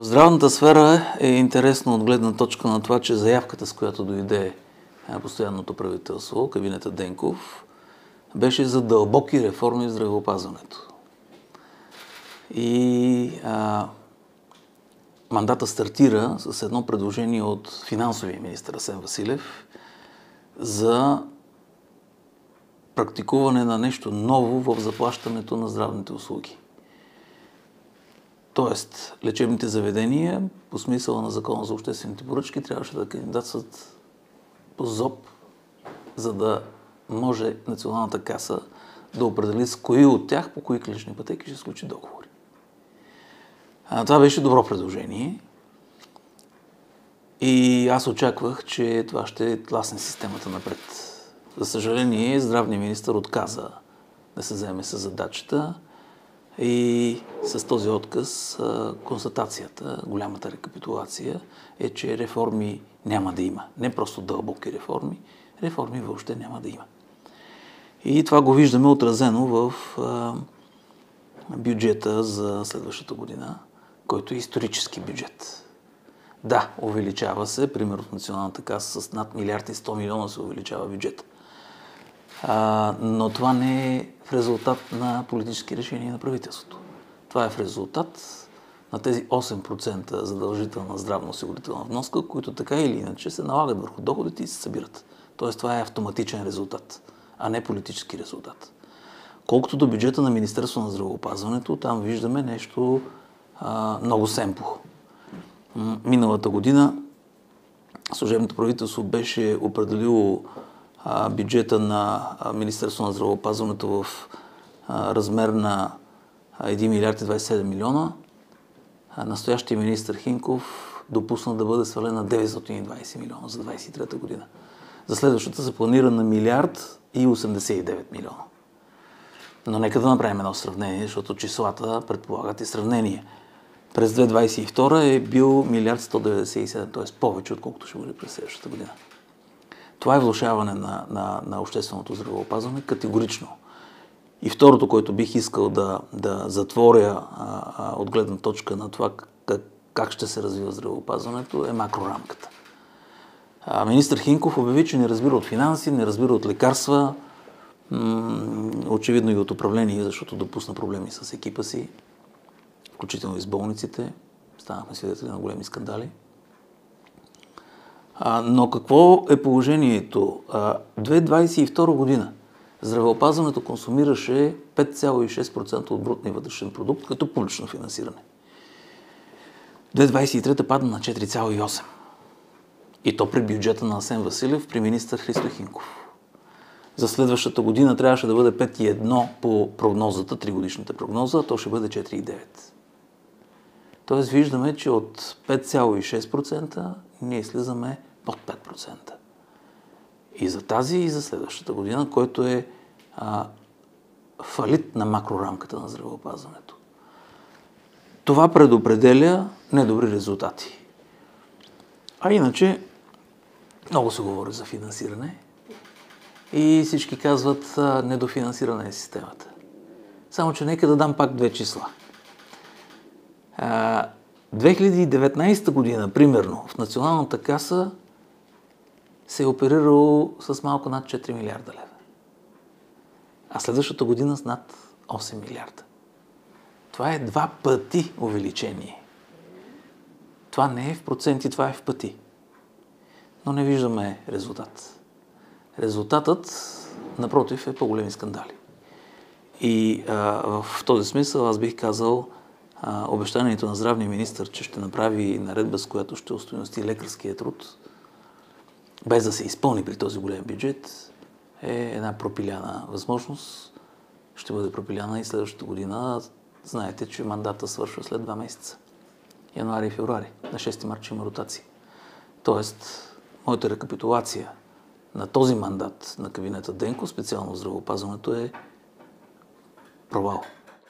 Здравната сфера е интересна от гледна точка на това, че заявката, с която дойде постоянното правителство, кабинета Денков, беше за дълбоки реформи в здравеопазването. И а, мандата стартира с едно предложение от финансовия министр Асен Василев за практикуване на нещо ново в заплащането на здравните услуги. Тоест, лечебните заведения, по смисъла на закона за обществените поръчки, трябваше да кандидатстват по ЗОП, за да може Националната каса да определи с кои от тях, по кои клинични пътеки ще сключи договори. А, това беше добро предложение. И аз очаквах, че това ще тласне системата напред. За съжаление, здравният министр отказа да се вземе с задачата и с този отказ констатацията, голямата рекапитулация е, че реформи няма да има. Не просто дълбоки реформи, реформи въобще няма да има. И това го виждаме отразено в бюджета за следващата година, който е исторически бюджет. Да, увеличава се, примерно в Националната каса с над милиард и 100 милиона се увеличава бюджет. А, но това не е в резултат на политически решения на правителството. Това е в резултат на тези 8% задължителна здравно-осигурителна вноска, които така или иначе се налагат върху доходите и се събират. Тоест това е автоматичен резултат, а не политически резултат. Колкото до бюджета на Министерство на здравеопазването, там виждаме нещо а, много семпо. Миналата година служебното правителство беше определило бюджета на Министерство на здравеопазването в размер на 1 милиард и 27 милиона. Настоящия министр Хинков допусна да бъде свален на 920 милиона за 23-та година. За следващата се планира на милиард и 89 милиона. Но нека да направим едно сравнение, защото числата предполагат и сравнение. През 2022 е бил милиард 197, т.е. повече, отколкото ще бъде през следващата година. Това е влушаване на, на, на общественото здравеопазване категорично. И второто, което бих искал да, да затворя а, от гледна точка на това как, как ще се развива здравеопазването, е макрорамката. А, министр Хинков обяви, че не разбира от финанси, не разбира от лекарства, м- очевидно и от управление, защото допусна проблеми с екипа си, включително и с болниците. Станахме свидетели на големи скандали. А, но какво е положението? А, 2022 година здравеопазването консумираше 5,6% от брутния вътрешен продукт като публично финансиране. 2023 падна на 4,8%. И то при бюджета на Асен Василев, при министър Христо Хинков. За следващата година трябваше да бъде 5,1 по прогнозата, 3 годишната прогноза, а то ще бъде 4,9. Тоест виждаме, че от 5,6% ние слизаме под 5%. И за тази, и за следващата година, който е а, фалит на макрорамката на здравеопазването. Това предопределя недобри резултати. А иначе, много се говори за финансиране и всички казват а, недофинансиране е системата. Само, че нека да дам пак две числа. А, 2019 година, примерно, в Националната каса се е оперирало с малко над 4 милиарда лева. А следващата година с над 8 милиарда. Това е два пъти увеличение. Това не е в проценти, това е в пъти. Но не виждаме резултат. Резултатът, напротив, е по-големи скандали. И а, в този смисъл аз бих казал, а, обещанието на здравния министр, че ще направи наредба, с която ще устойности лекарския труд, без да се изпълни при този голям бюджет, е една пропиляна възможност. Ще бъде пропиляна и следващата година. Знаете, че мандата свършва след два месеца. Януари и февруари. На 6 марта има ротация. Тоест, моята рекапитулация на този мандат на кабинета Денко, специално в здравеопазването, е провал.